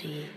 gravity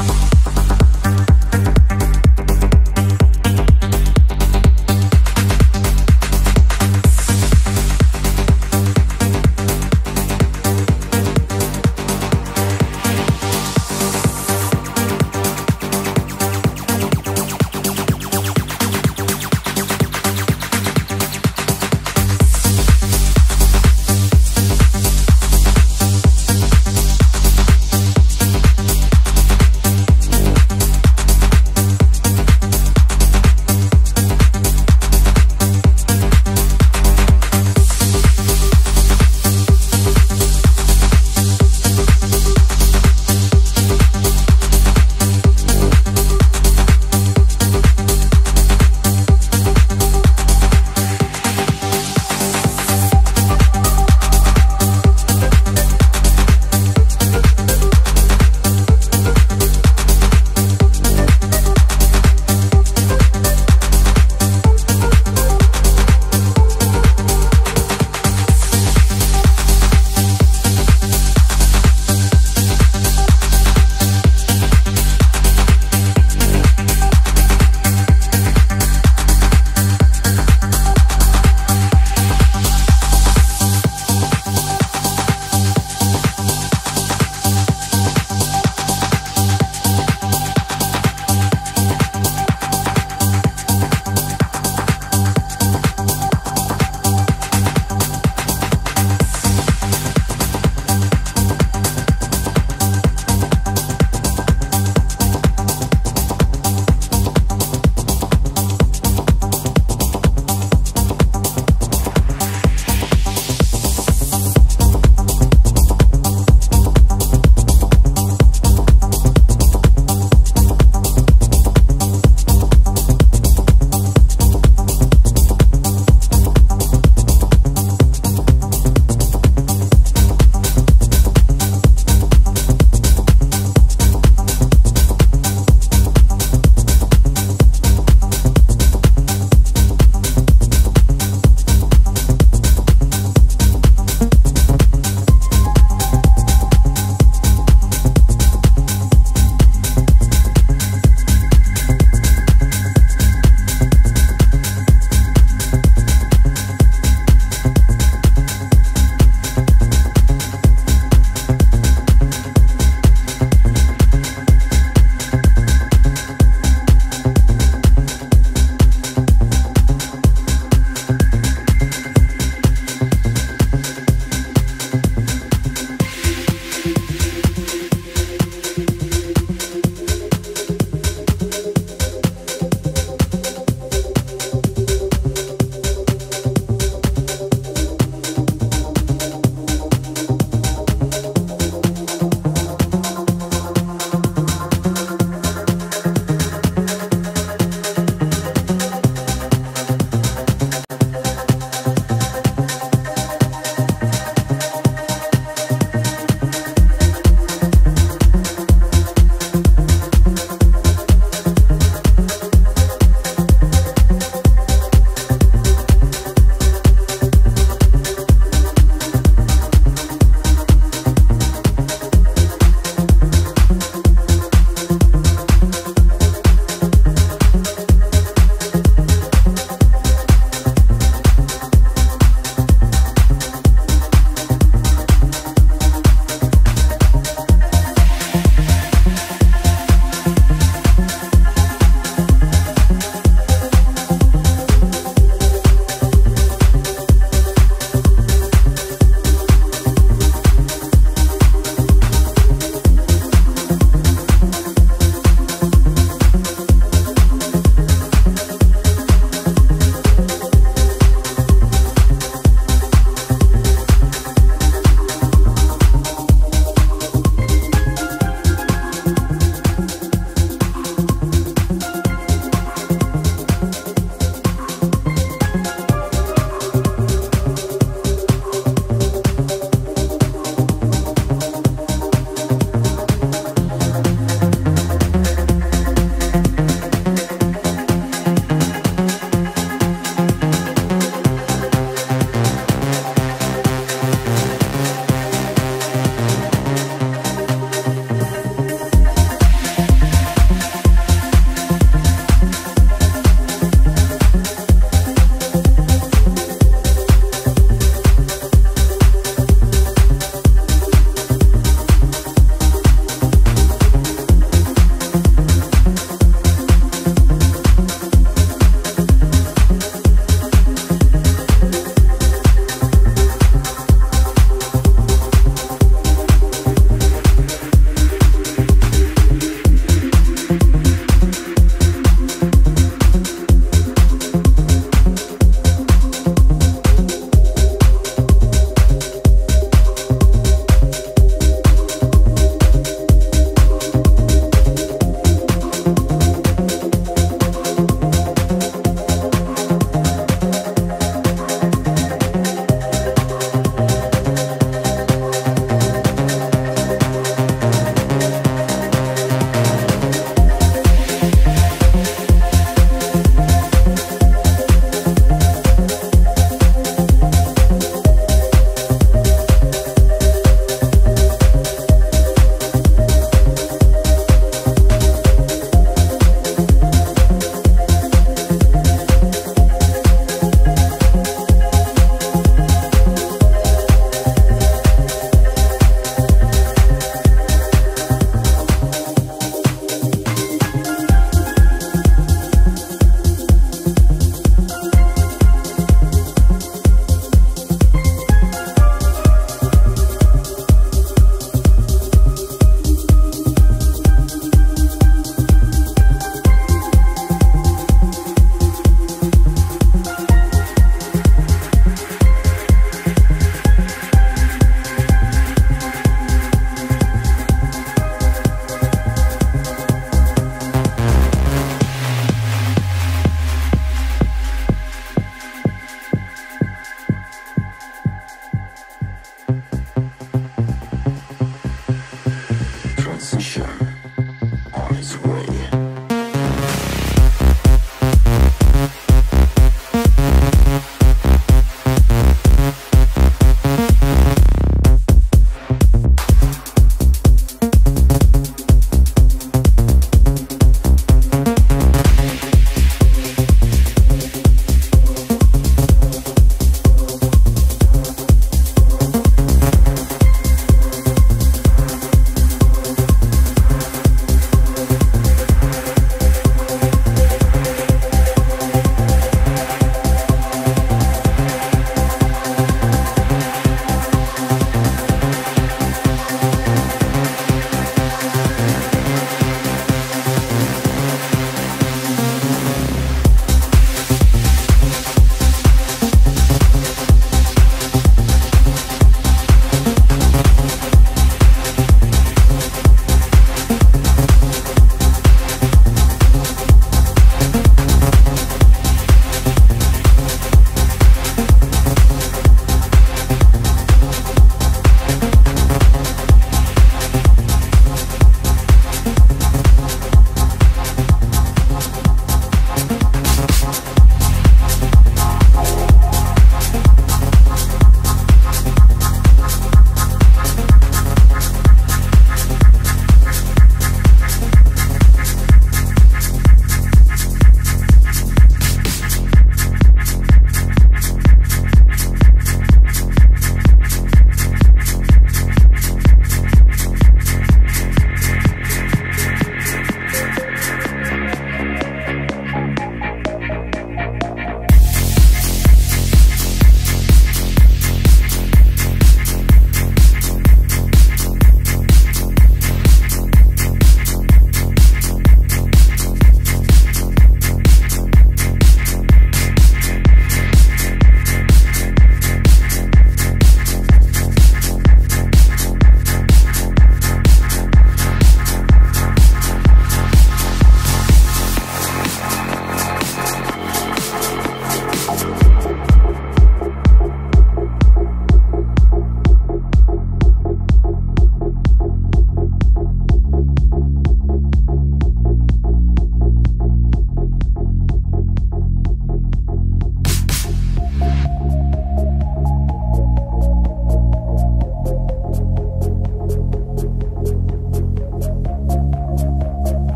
Bye.